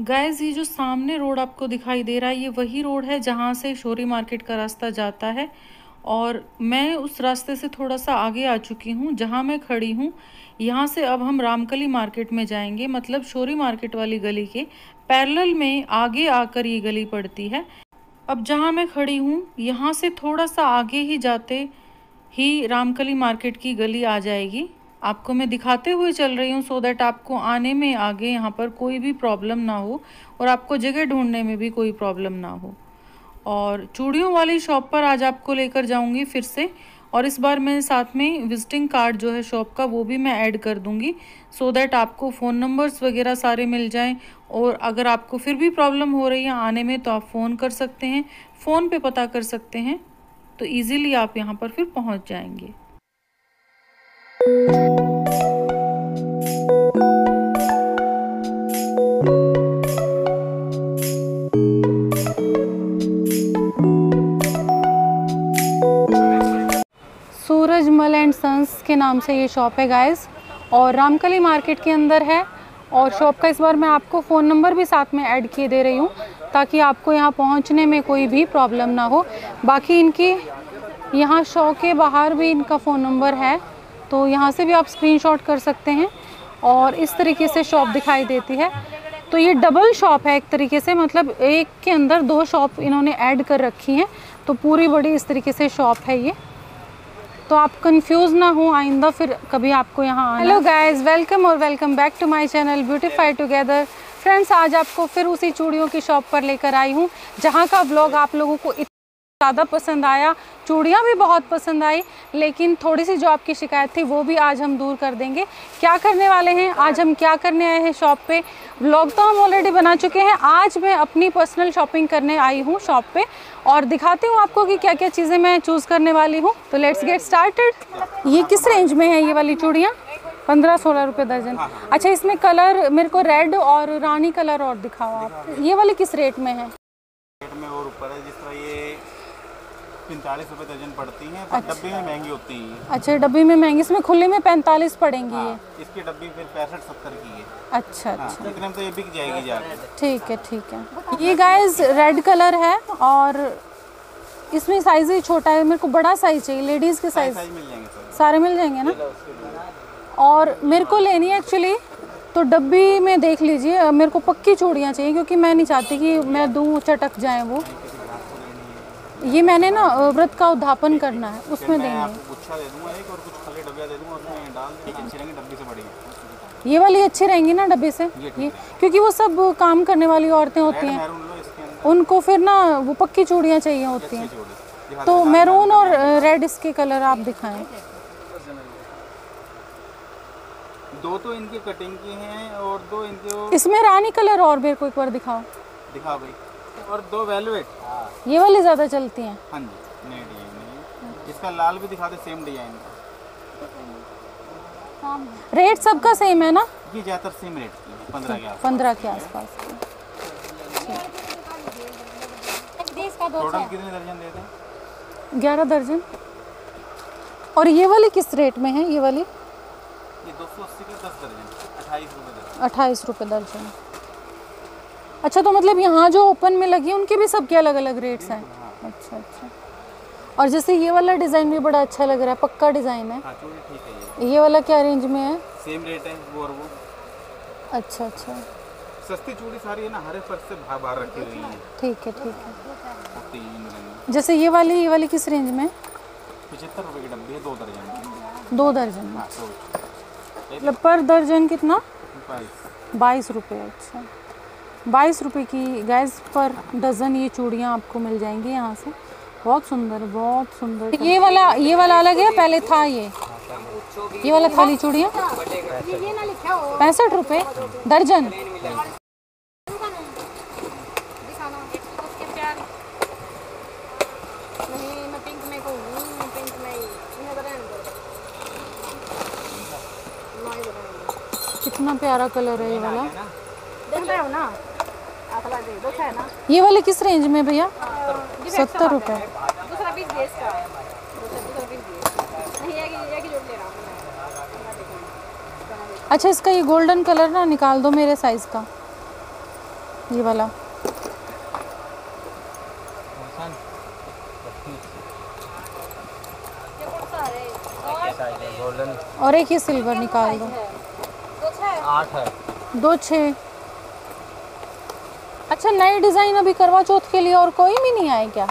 Guys, ये जो सामने रोड आपको दिखाई दे रहा है, ये वही रोड है जहाँ से शोरी मार्केट का रास्ता जाता है। और मैं उस रास्ते से थोड़ा सा आगे आ चुकी हूँ, जहाँ मैं खड़ी हूँ। यहाँ से अब हम रामकली मार्केट में जाएँगे मतलब शोरी मार्केट वाली गली के पैरेलल में आगे आकर ये गली पड़ती है। अब जहाँ मैं खड़ी हूँ, यहाँ से थोड़ा सा आगे ही जाते ही रामकली मार्केट की गली आ जाएगी। आपको मैं दिखाते हुए चल रही हूँ सो दैट आपको आने में आगे यहाँ पर कोई भी प्रॉब्लम ना हो और आपको जगह ढूँढने में भी कोई प्रॉब्लम ना हो। और चूड़ियों वाली शॉप पर आज आपको लेकर जाऊँगी फिर से और इस बार मैं साथ में विजिटिंग कार्ड जो है शॉप का वो भी मैं ऐड कर दूँगी सो so दैट आपको फ़ोन नंबर्स वगैरह सारे मिल जाएँ और अगर आपको फिर भी प्रॉब्लम हो रही है आने में तो आप फ़ोन कर सकते हैं फ़ोन पे पता कर सकते हैं तो इजीली आप यहाँ पर फिर पहुँच जाएँगे। नाम से ये शॉप है गाइस और रामकली मार्केट के अंदर है, और शॉप का इस बार मैं आपको फ़ोन नंबर भी साथ में ऐड किए दे रही हूँ, ताकि आपको यहाँ पहुँचने में कोई भी प्रॉब्लम ना हो। बाकी इनकी, यहाँ शॉप के बाहर भी इनका फ़ोन नंबर है तो यहाँ से भी आप स्क्रीनशॉट कर सकते हैं, और इस तरीके से शॉप दिखाई देती है। तो ये डबल शॉप है एक तरीके से मतलब एक के अंदर दो शॉप इन्होंने ऐड कर रखी हैं तो पूरी बड़ी इस तरीके से शॉप है ये। तो आप कंफ्यूज ना हो, आइंदा फिर कभी आपको यहाँ हेलो गाइस वेलकम और welcome back to my channel beautify together friends आज आपको फिर उसी चूड़ियों की शॉप पर लेकर आई हूँ, जहाँ का ब्लॉग आप लोगों को ज़्यादा पसंद आया चूड़ियाँ भी बहुत पसंद आई लेकिन थोड़ी सी जो आपकी शिकायत थी वो भी आज हम दूर कर देंगे। क्या करने वाले हैं? आज हम क्या करने आए हैं शॉप पे? ब्लॉग तो हम ऑलरेडी बना चुके हैं। आज मैं अपनी पर्सनल शॉपिंग करने आई हूँ शॉप पे और दिखाती हूँ आपको कि क्या क्या चीज़ें मैं चूज़ करने वाली हूँ। तो लेट्स गेट स्टार्टेड ये किस रेंज में है ये वाली चूड़ियाँ? पंद्रह सोलह रुपये दर्जन। अच्छा इसमें कलर मेरे को रेड और रानी कलर और दिखाओ आप। ये वाली किस रेट में है रेट में और ऊपर है जिस तरह ये पैंतालीस रुपए दर्जन पड़ती हैं पर अच्छा। डब्बे में महँगी होती हैं। अच्छा डब्बी में महँगी इसमें खुले में पैंतालीस पड़ेंगी ये? हाँ, इसकी डब्बी फिर पैंसठ सत्तर की है। अच्छा हाँ, अच्छा। इतने में तो ये बिक जाएगी जाके। ठीक है ठीक है। ये गाइस रेड कलर है और इसमें साइज़ ही छोटा है मेरे को बड़ा साइज़ चाहिए लेडीज़ के साइज़ साइज़ मिल जाएँगे सारे। मिल जाएँगे ना? और मेरे को लेनी है एक्चुअली तो डब्बी में देख लीजिए मेरे को पक्की चूड़ियाँ चाहिए क्योंकि मैं नहीं चाहती कि मैं दूँ चटक जाए वो। ये मैंने ना व्रत का उद्धापन करना है उसमें देनी है। दूँगा ये वाली अच्छी रहेंगी ना डब्बे से? ये क्योंकि वो सब काम करने वाली औरतें होती हैं। उनको फिर ना वो पक्की चूड़ियाँ चाहिए होती हैं। तो मैरून और रेड इसके कलर आप दिखाएँ। दो तो इनकी कटिंग की हैं और दो इनके इसमें रानी कलर और मेरे को एक बार दिखाओ। दिखा भाई। और दो वेलवेट। ये वाली ज़्यादा चलती हैं। हाँ जी नए डिज़ाइन नहीं इसका लाल भी दिखा दे सेम डिज़ाइन का। रेट सबका सेम है ना? ये ज़्यादातर सेम रेट की पंद्रह के पंद्रह के आसपास टोटल कितने दर्जन देते हैं? ग्यारह दर्जन। और ये वाली किस रेट में है ये वाली? ये दो सौ अस्सी के दस दर्जन अट्ठाईस रुपये दर्जन। अट्ठाईस रुपये दर्जन। अच्छा तो मतलब यहाँ जो ओपन में लगी है उनके भी सबके अलग अलग रेट्स हैं? अच्छा अच्छा। और जैसे ये वाला डिज़ाइन भी बड़ा अच्छा लग रहा है पक्का डिज़ाइन है? हाँ है ये। ये वाला क्या रेंज में है? सेम रेट है वो और वो। अच्छा अच्छा। सस्ती चूड़ी सारी है ना हरे फर्श से बाहर बाहर रखी हुई है। ठीक है ठीक है। जैसे ये वाली ये वाली किस रेंज में? पचहत्तर रुपये की डब्बी है दो दर्जन दो दर्जन हाँ मतलब पर दर्जन कितना? बाईस। बाईस रुपये अच्छा। बाईस रुपये की गैस पर डज़न ये चूड़ियाँ आपको मिल जाएँगी यहाँ से। बहुत सुंदर बहुत सुंदर। ये वाला ये वाला अलग है पहले था ये? ये वाला थाली चूड़ियाँ? पैंसठ रुपये दर्जन। कितना प्यारा कलर है ये वाला। देख रहे है ना? ये वाले किस रेंज में भैया? सत्तर रुपये दूसरा पीस बेस का दूसरा दूसरा पीस बेस नहीं एक एक जोड़ ले रहा मैं। अच्छा इसका ये गोल्डन कलर ना निकाल दो मेरे साइज़ का। ये वाला। ये कौन सा गोल्डन और? एक ही सिल्वर निकाल दो। दो आठ है। दो छः अच्छा नए डिज़ाइन अभी करवा चौथ के लिए और कोई भी नहीं आए क्या?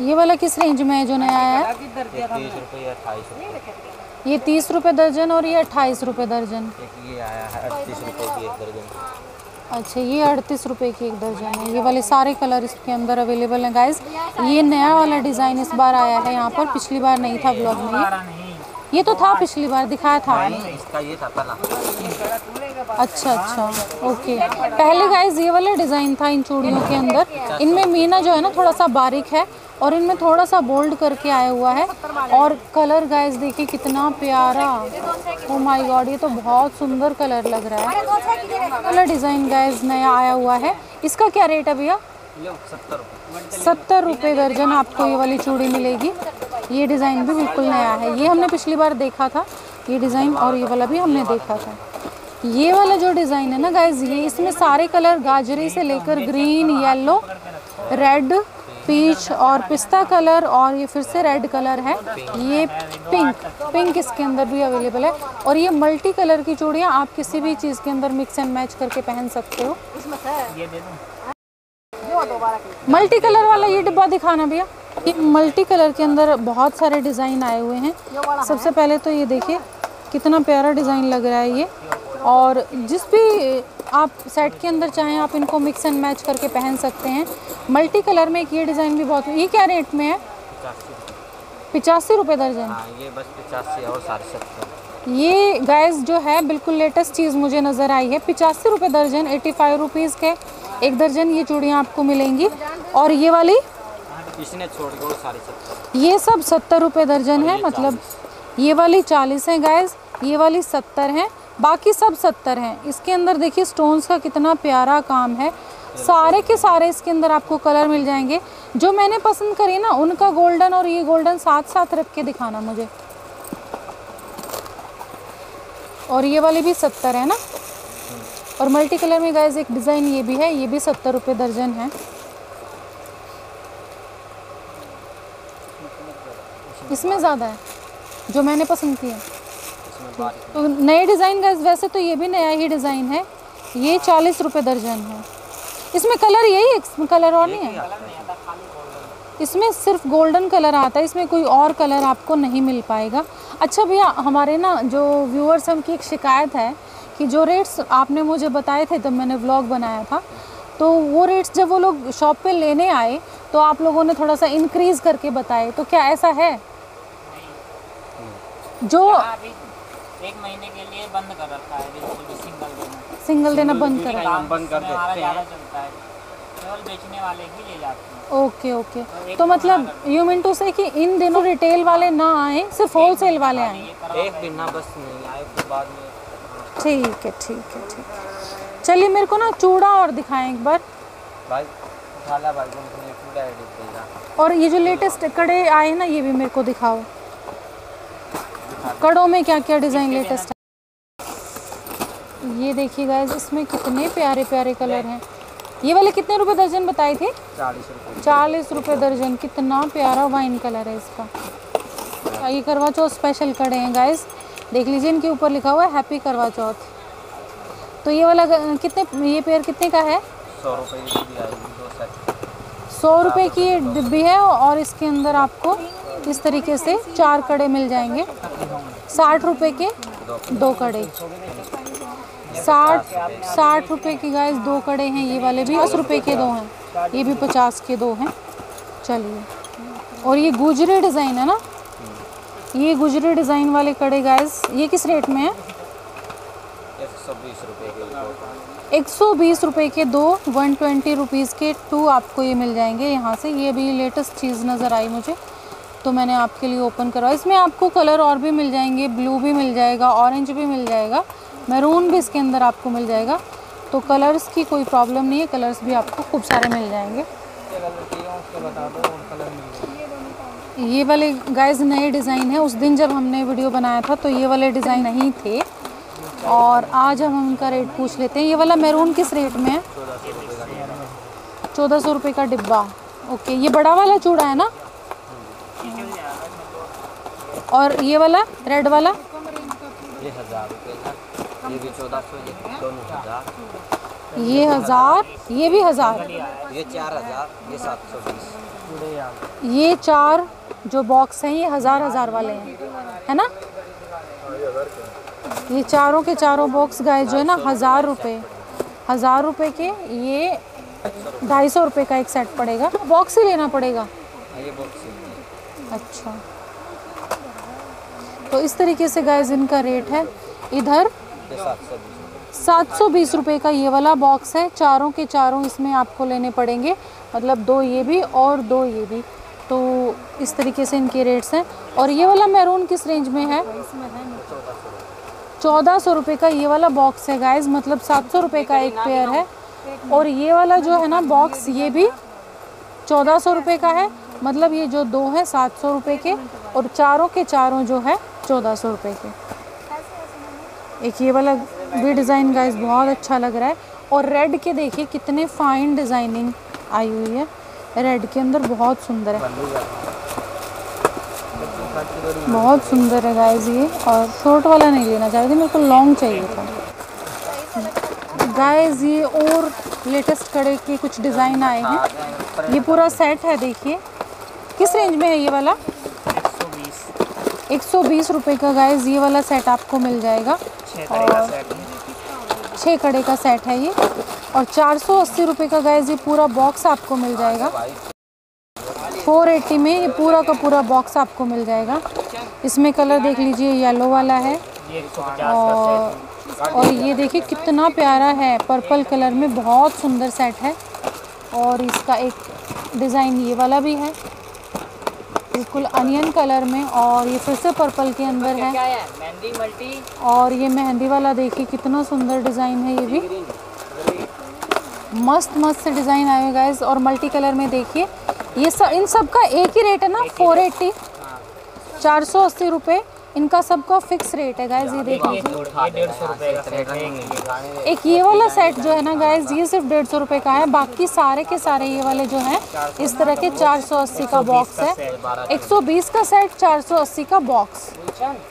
ये वाला किस रेंज में है जो नया आया? है ये तीस रुपये दर्जन और ये अट्ठाईस रुपये दर्जन। ये आया है अड़तीस रुपये की एक दर्जन। अच्छा ये अड़तीस रुपये की एक दर्जन है। ये वाले सारे कलर इसके अंदर अवेलेबल हैं गाइस ये नया वाला डिज़ाइन इस बार आया है यहाँ पर पिछली बार नहीं था ब्लॉग में। ये तो था पिछली बार दिखाया था। नहीं इसका ये था पहला। अच्छा अच्छा ओके। पहले गाइस ये वाला डिज़ाइन था इन चूड़ियों के अंदर। इनमें मीना जो है ना थोड़ा सा बारीक है और इनमें थोड़ा सा बोल्ड करके आया हुआ है। और कलर गाइज़ देखिए कितना प्यारा। ओ माय गॉड ये तो बहुत सुंदर कलर लग रहा है। दो छह की दे रहे वाला डिज़ाइन गाइज़ नया आया हुआ है। इसका क्या रेट है भैया? सत्तर रुपये दर्जन आपको ये वाली चूड़ी मिलेगी। ये डिज़ाइन भी बिल्कुल नया है। ये हमने पिछली बार देखा था। ये डिज़ाइन और ये वाला भी हमने देखा था। ये वाला जो डिज़ाइन है ना गाइज़ ये इसमें सारे कलर गाजरी से लेकर ग्रीन येलो रेड पीच और पिस्ता कलर और ये फिर से रेड कलर है। ये पिंक पिंक इसके अंदर भी अवेलेबल है। और ये मल्टी कलर की चूड़ियाँ आप किसी भी चीज़ के अंदर मिक्स एंड मैच करके पहन सकते हो। मल्टी कलर वाला ये डिब्बा दिखाना भैया। ये मल्टी कलर के अंदर बहुत सारे डिज़ाइन आए हुए हैं। सबसे पहले तो ये देखिए कितना प्यारा डिज़ाइन लग रहा है ये। और जिस भी आप सेट के अंदर चाहें आप इनको मिक्स एंड मैच करके पहन सकते हैं। मल्टी कलर में एक ये डिज़ाइन भी बहुत ये क्या रेट में है? पिचासी रुपये दर्जन। हाँ ये बस पचासी और साढ़े सत्तर ये गैस जो है बिल्कुल लेटेस्ट चीज़ मुझे नज़र आई है। पिचासी रुपये दर्जन एटी फाइव रुपीज़ के एक दर्जन ये चूड़ियाँ आपको मिलेंगी। और ये वाली इसने छोड़ के वो साढ़े सत्तर ये सब सत्तर रुपये दर्जन है मतलब ये वाली चालीस है गैस ये वाली सत्तर है बाकी सब सत्तर हैं। इसके अंदर देखिए स्टोन्स का कितना प्यारा काम है। सारे के सारे इसके अंदर आपको कलर मिल जाएँगे। जो मैंने पसंद करी ना उनका गोल्डन और ये गोल्डन साथ साथ रख के दिखाना मुझे। और ये वाली भी सत्तर है ना? और मल्टी कलर में गाइस एक डिज़ाइन ये भी है ये भी सत्तर रुपये दर्जन है। इसमें ज़्यादा है, जो मैंने पसंद किया तो नए डिज़ाइन का, वैसे तो ये भी नया ही डिज़ाइन है। ये चालीस रुपये दर्जन है। इसमें कलर यही इसमें कलर और नहीं है। इसमें सिर्फ़ गोल्डन कलर आता है, इसमें कोई और कलर आपको नहीं मिल पाएगा। अच्छा भैया, हमारे ना जो व्यूअर्स हम की एक शिकायत है कि जो रेट्स आपने मुझे बताए थे जब मैंने व्लॉग बनाया था तो वो रेट्स जब वो लोग शॉप पे लेने आए तो आप लोगों ने थोड़ा सा इंक्रीज़ करके बताए तो क्या ऐसा है? जो एक महीने के लिए बंद कर रखा है बिल्कुल भी सिंगल देना। सिंगल देना बंद करा हम बंद कर देते ज़्यादा हैं चलता है। केवल बेचने वाले ही ले जाते हैं। ओके ओके तो मतलब यू मीन टू से कि इन दिनों रिटेल वाले ना आए सिर्फ़ होलसेल वाले आए? एक दिन ना बस नहीं आए फिर बाद में। ठीक है ठीक है ठीक है। चलिए मेरे को ना चूड़ा और दिखाएँ एक बार। भाई उठा ला भाई तुम पूरा एडिट देगा और ये जो लेटेस्ट कड़े आए ना ये भी मेरे को दिखाओ। कड़ों में क्या क्या डिज़ाइन लेटेस्ट है ये देखिए गाइस इसमें कितने प्यारे प्यारे कलर हैं। ये वाले कितने रुपए दर्जन बताए थे? चालीस रुपये चालीस रुपए दर्जन। कितना प्यारा वाइन कलर है इसका। ये करवा चौथ स्पेशल कड़े हैं गाइस देख लीजिए इनके ऊपर लिखा हुआ है हैप्पी करवा चौथ. तो ये वाला कितने ये पेयर कितने का है? सौ रुपये की भी आएगी दो सेट सौ रुपए की ये डिब्बी है और इसके अंदर आपको इस तरीके से चार कड़े मिल जाएँगे। साठ रुपए के दो कड़े। साठ साठ रुपए की गाइस दो कड़े हैं ये वाले भी दस रुपए के दो हैं। ये भी पचास के दो हैं। चलिए। और ये गुजरे डिज़ाइन है ना? ये गुजरे डिज़ाइन वाले कड़े गाइस ये किस रेट में है? एक सौ बीस रुपये के एक सौ बीस रुपये के दो वन ट्वेंटी रुपीज़ के टू आपको ये मिल जाएँगे यहाँ से। ये अभी लेटेस्ट चीज़ नज़र आई मुझे तो मैंने आपके लिए ओपन करवा इसमें आपको कलर और भी मिल जाएँगे, ब्लू भी मिल जाएगा, ऑरेंज भी मिल जाएगा, मैरून भी इसके अंदर आपको मिल जाएगा तो कलर्स की कोई प्रॉब्लम नहीं है, कलर्स भी आपको खूब सारे मिल जाएँगे। ये वाले गाइस नए डिज़ाइन है। उस दिन जब हमने वीडियो बनाया था तो ये वाले डिज़ाइन नहीं थे। और आज हम उनका रेट पूछ लेते हैं। ये वाला मैरून किस रेट में है? चौदह सौ रुपये का डिब्बा। ओके ये बड़ा वाला चूड़ा है ना? और ये वाला रेड वाला? ये हज़ार ये भी चौदह सौ हज़ार। ये हज़ार ये भी हज़ार। ये चार हज़ार ये सात सौ बीस। ये चार जो बॉक्स हैं ये हज़ार हज़ार वाले हैं। है ना? ये चारों के चारों बॉक्स गाय जो है ना हज़ार रुपये हज़ार रुपये के ये ढाई सौ रुपये का एक सेट पड़ेगा। बॉक्स ही लेना पड़ेगा। हाँ, ये बॉक्स अच्छा। तो इस तरीके से गाइस इनका रेट है। इधर सात सौ बीस रुपये का ये वाला बॉक्स है। चारों के चारों इसमें आपको लेने पड़ेंगे। मतलब दो ये भी और दो ये भी। तो इस तरीके से इनके रेट्स हैं। और ये वाला मैरून किस रेंज में है? चौदह सौ रुपये का ये वाला बॉक्स है गाइज़ मतलब सात सौ रुपये का एक पेयर है. और ये वाला जो है ना बॉक्स ये भी चौदह सौ रुपये का है. मतलब ये जो दो है, सात सौ रुपये के और चारों के चारों जो है, चौदह सौ रुपये के. एक ये वाला भी डिज़ाइन गाइज़ बहुत अच्छा लग रहा है. और रेड के देखिए कितने फाइन डिज़ाइनिंग आई हुई है. रेड के अंदर बहुत सुंदर है. बहुत सुंदर है गाइस ये और शॉर्ट वाला नहीं लेना चाह रही थी मेरे को लॉन्ग चाहिए था। गाइस ये और लेटेस्ट कड़े के कुछ डिज़ाइन आए हैं। ये पूरा सेट है देखिए। किस रेंज में है ये वाला? एक सौ बीस। रुपये का गाइस ये वाला सेट आपको मिल जाएगा। है। छः कड़े का सेट है ये। और चार सौ अस्सी रुपये का गाइस ये पूरा बॉक्स आपको मिल जाएगा। फोर एट्टी में ये पूरा का पूरा बॉक्स आपको मिल जाएगा। इसमें कलर देख लीजिए येलो वाला है। और और ये देखिए कितना प्यारा है पर्पल कलर में बहुत सुंदर सेट है। और इसका एक डिज़ाइन ये वाला भी है। बिल्कुल अनियन कलर में और ये फिर से पर्पल के अंदर है। क्या है? और ये मेहंदी वाला देखिए कितना सुंदर डिज़ाइन है ये भी। मस्त मस्त डिज़ाइन आए गाइस और मल्टी कलर में देखिए ये सब इन सब का एक ही रेट है ना? फोर एट्टी चार सौ अस्सी रुपये इनका सबका फिक्स रेट है गाइस ये देख लीजिए। है एक ये। वाला सेट जो है ना गाइस ये सिर्फ़ डेढ़ सौ रुपये का है बाकी सारे के सारे ये वाले जो हैं इस तरह के चार सौ अस्सी का बॉक्स है। एक सौ बीस का सेट चार सौ अस्सी का बॉक्स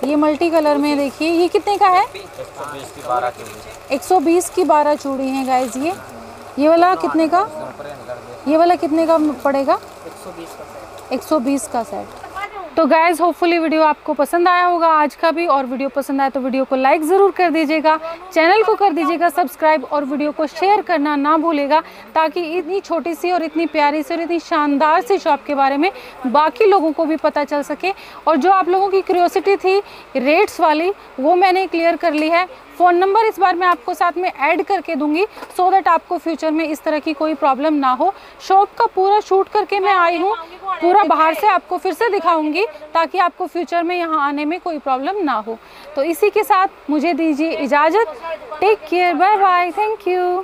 ये मल्टी कलर में देखिए ये कितने का है? एक सौ बीस की बारह की 120 की बारह चूड़ी है गाइस ये। ये वाला कितने का? ये वाला कितने का पड़ेगा? 120 का सेट तो गाइज़ होपफुली वीडियो आपको पसंद आया होगा, आज का भी, और वीडियो पसंद आया तो वीडियो को लाइक ज़रूर कर दीजिएगा चैनल को कर दीजिएगा सब्सक्राइब और वीडियो को शेयर करना ना भूलेगा, ताकि इतनी छोटी सी और इतनी प्यारी सी और इतनी शानदार सी शॉप के बारे में बाकी लोगों को भी पता चल सके। और जो आप लोगों की क्यूरियोसिटी थी रेट्स वाली, वो मैंने क्लियर कर ली है। फ़ोन नंबर इस बार मैं आपको साथ में ऐड करके दूँगी सो so दैट आपको फ्यूचर में इस तरह की कोई प्रॉब्लम ना हो। शॉप का पूरा शूट करके मैं आई हूँ, पूरा बाहर से आपको फिर से दिखाऊँगी। ताकि आपको फ्यूचर में यहाँ आने में कोई प्रॉब्लम ना हो। तो इसी के साथ मुझे दीजिए इजाज़त। Take care bye bye thank you